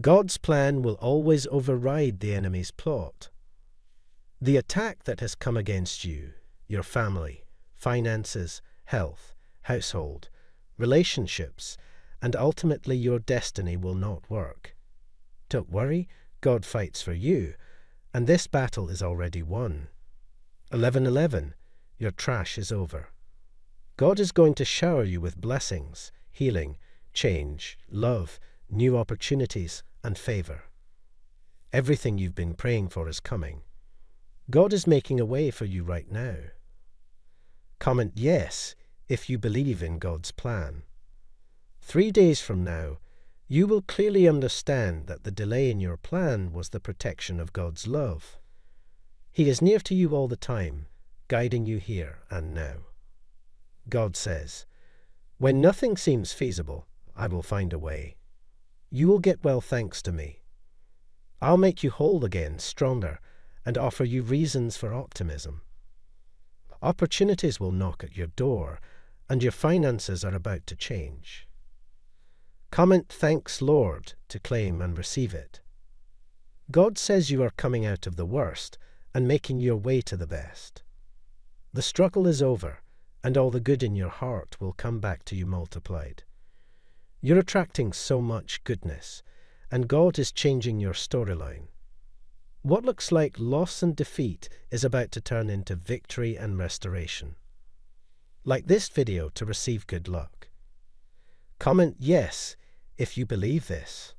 God's plan will always override the enemy's plot. The attack that has come against you, your family, finances, health, household, relationships, and ultimately your destiny will not work. Don't worry, God fights for you, and this battle is already won. 1111, your trash is over. God is going to shower you with blessings, healing, change, love, new opportunities, and favor. Everything you've been praying for is coming. God is making a way for you right now. Comment yes if you believe in God's plan. Three days from now, you will clearly understand that the delay in your plan was the protection of God's love. He is near to you all the time, guiding you here and now. God says, When nothing seems feasible, I will find a way. You will get well thanks to me. I'll make you whole again, stronger, and offer you reasons for optimism. Opportunities will knock at your door, and your finances are about to change. Comment thanks Lord to claim and receive it. God says you are coming out of the worst and making your way to the best. The struggle is over, and all the good in your heart will come back to you multiplied. You're attracting so much goodness, and God is changing your storyline. What looks like loss and defeat is about to turn into victory and restoration. Like this video to receive good luck. Comment yes if you believe this.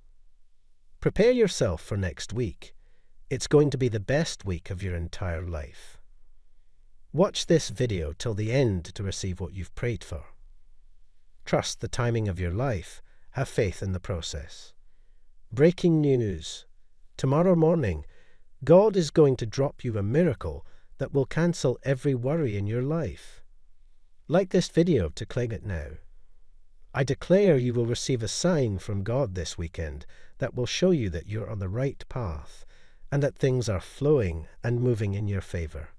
Prepare yourself for next week. It's going to be the best week of your entire life. Watch this video till the end to receive what you've prayed for. Trust the timing of your life. Have faith in the process. Breaking news. Tomorrow morning, God is going to drop you a miracle that will cancel every worry in your life. Like this video to claim it now. I declare you will receive a sign from God this weekend that will show you that you're on the right path and that things are flowing and moving in your favor.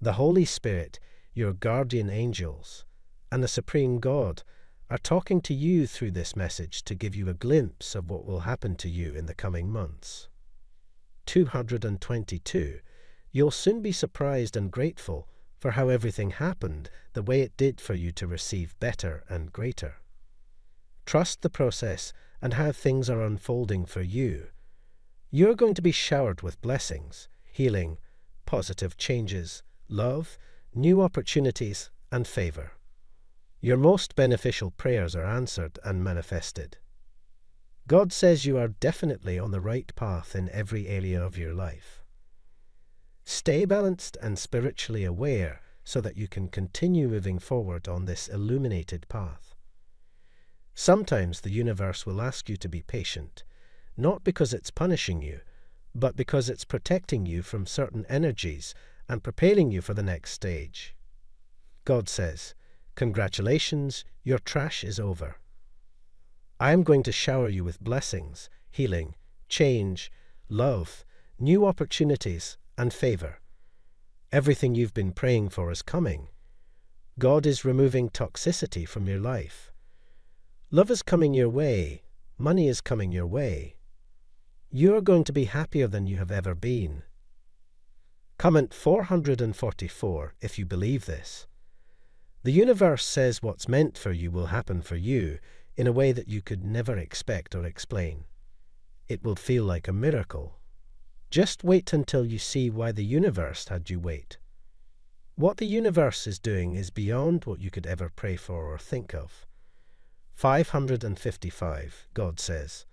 The Holy Spirit, your guardian angels, and the Supreme God are talking to you through this message to give you a glimpse of what will happen to you in the coming months. 222. You'll soon be surprised and grateful for how everything happened the way it did for you to receive better and greater. Trust the process and how things are unfolding for you. You're going to be showered with blessings, healing, positive changes, love, new opportunities, and favor. Your most beneficial prayers are answered and manifested. God says you are definitely on the right path in every area of your life. Stay balanced and spiritually aware so that you can continue moving forward on this illuminated path. Sometimes the universe will ask you to be patient, not because it's punishing you, but because it's protecting you from certain energies and preparing you for the next stage. God says, Congratulations, your trash is over. I am going to shower you with blessings, healing, change, love, new opportunities, and favor. Everything you've been praying for is coming. God is removing toxicity from your life. Love is coming your way. Money is coming your way. You are going to be happier than you have ever been. Comment 444 if you believe this. The universe says what's meant for you will happen for you in a way that you could never expect or explain. It will feel like a miracle. Just wait until you see why the universe had you wait. What the universe is doing is beyond what you could ever pray for or think of. 555, God says,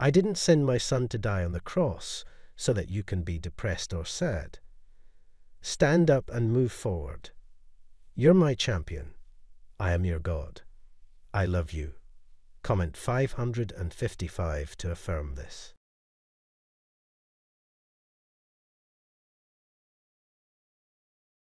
I didn't send my son to die on the cross so that you can be depressed or sad. Stand up and move forward. You're my champion. I am your God. I love you. Comment 555 to affirm this.